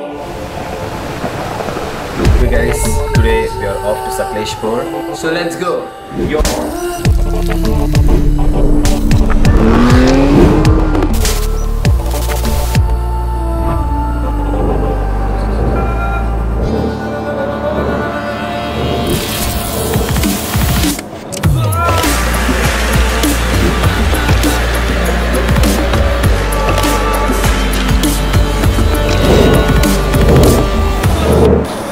Hey guys, today we are off to Sakleshpur. So let's go. Yo. you